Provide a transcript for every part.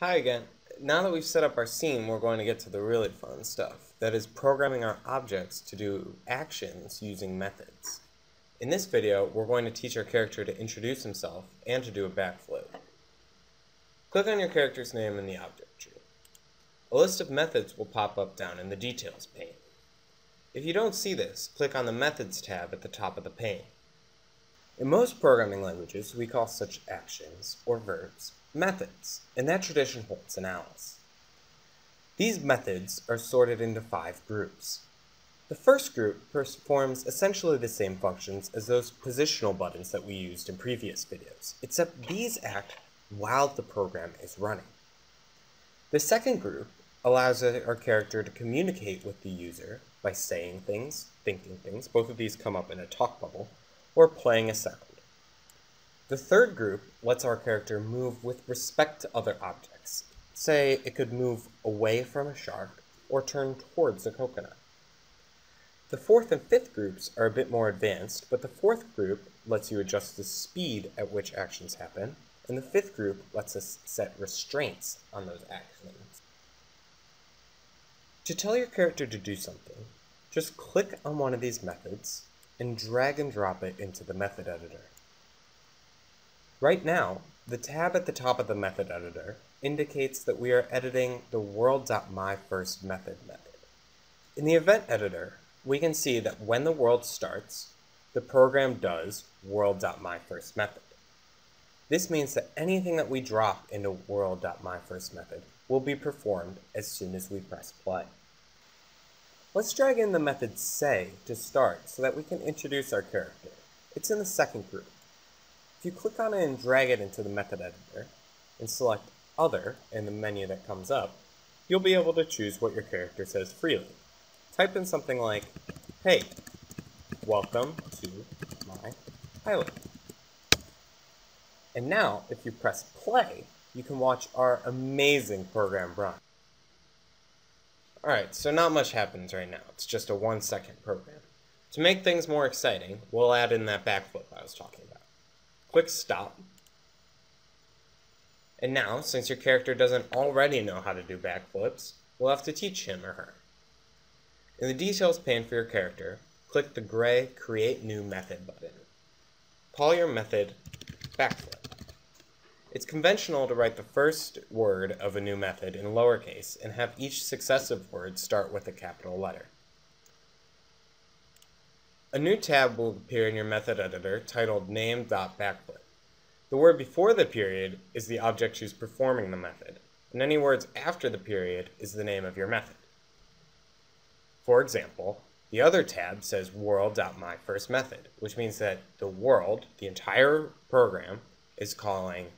Hi again. Now that we've set up our scene, we're going to get to the really fun stuff. That is programming our objects to do actions using methods. In this video, we're going to teach our character to introduce himself and to do a backflip. Click on your character's name in the object tree. A list of methods will pop up down in the Details pane. If you don't see this, click on the Methods tab at the top of the pane. In most programming languages, we call such actions, or verbs, methods, and that tradition holds in Alice. These methods are sorted into five groups. The first group performs essentially the same functions as those positional buttons that we used in previous videos, except these act while the program is running. The second group allows our character to communicate with the user by saying things, thinking things, both of these come up in a talk bubble, or playing a sound. The third group lets our character move with respect to other objects. Say it could move away from a shark or turn towards a coconut. The fourth and fifth groups are a bit more advanced, but the fourth group lets you adjust the speed at which actions happen, and the fifth group lets us set restraints on those actions. To tell your character to do something, just click on one of these methods and drag and drop it into the method editor. Right now, the tab at the top of the method editor indicates that we are editing the world.myFirstMethod method. In the event editor, we can see that when the world starts, the program does world.myFirstMethod. This means that anything that we drop into world.myFirstMethod will be performed as soon as we press play. Let's drag in the method say to start so that we can introduce our character. It's in the second group. If you click on it and drag it into the method editor and select other in the menu that comes up, you'll be able to choose what your character says freely. Type in something like, hey, welcome to my island. And now, if you press play, you can watch our amazing program run. Alright, so not much happens right now. It's just a one second program. To make things more exciting, we'll add in that backflip I was talking about. Click stop. And now, since your character doesn't already know how to do backflips, we'll have to teach him or her. In the details pane for your character, click the gray Create New Method button. Call your method backflip. It's conventional to write the first word of a new method in lowercase and have each successive word start with a capital letter. A new tab will appear in your method editor titled name.backflip. The word before the period is the object who's performing the method, and any words after the period is the name of your method. For example, the other tab says world.myFirstMethod, which means that the world, the entire program, is calling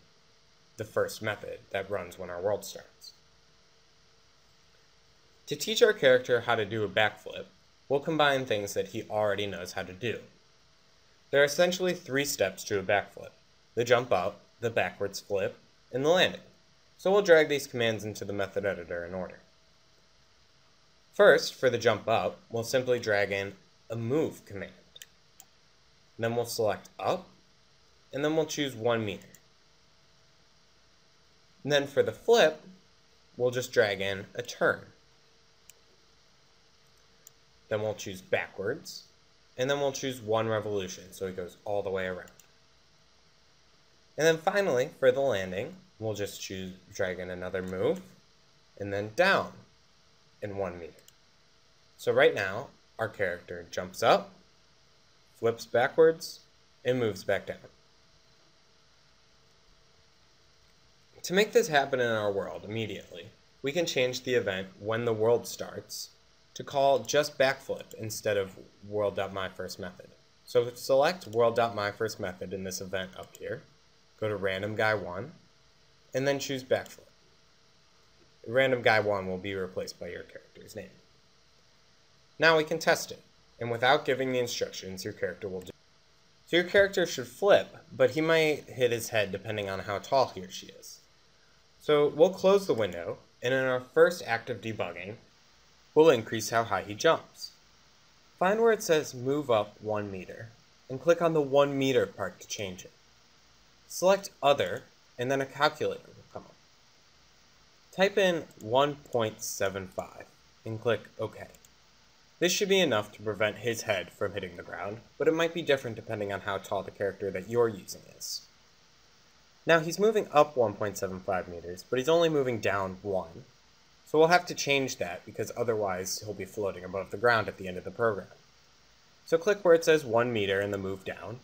the first method that runs when our world starts. To teach our character how to do a backflip, we'll combine things that he already knows how to do. There are essentially three steps to a backflip, the jump up, the backwards flip, and the landing. So we'll drag these commands into the method editor in order. First, for the jump up, we'll simply drag in a move command. Then we'll select up, and then we'll choose 1 meter. And then for the flip, we'll just drag in a turn. Then we'll choose backwards, and then we'll choose one revolution, so it goes all the way around. And then finally, for the landing, we'll just choose drag in another move, and then down in one meter. So right now, our character jumps up, flips backwards, and moves back down. To make this happen in our world immediately, we can change the event when the world starts to call just backflip instead of world.myFirstMethod. So select world.myFirstMethod in this event up here, go to random guy 1, and then choose backflip. Random guy 1 will be replaced by your character's name. Now we can test it, and without giving the instructions, your character will do. So your character should flip, but he might hit his head depending on how tall he or she is. So we'll close the window, and in our first act of debugging, we'll increase how high he jumps. Find where it says move up 1 meter, and click on the 1 meter part to change it. Select Other, and then a calculator will come up. Type in 1.75 and click OK. This should be enough to prevent his head from hitting the ground, but it might be different depending on how tall the character that you're using is. Now he's moving up 1.75 meters, but he's only moving down 1. So we'll have to change that because otherwise he'll be floating above the ground at the end of the program. So click where it says 1 meter in the move down,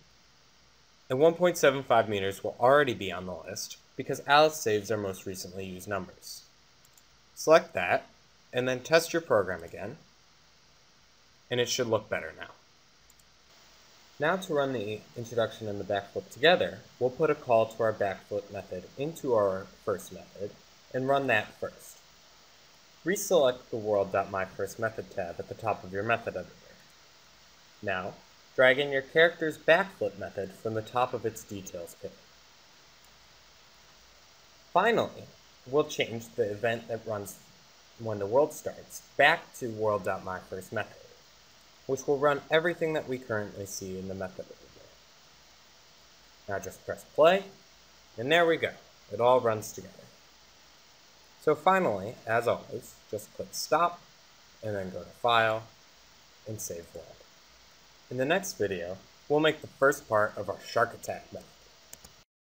and 1.75 meters will already be on the list because Alice saves our most recently used numbers. Select that, and then test your program again, and it should look better now. Now to run the introduction and the backflip together, we'll put a call to our backflip method into our first method and run that first. Reselect the world.myfirstmethod tab at the top of your method editor. Now, drag in your character's backflip method from the top of its details pane. Finally, we'll change the event that runs when the world starts back to world.myfirstmethod which will run everything that we currently see in the method editor. Now just press play, and there we go. It all runs together. So finally, as always, just click stop, and then go to File, and Save World. In the next video, we'll make the first part of our Shark Attack method.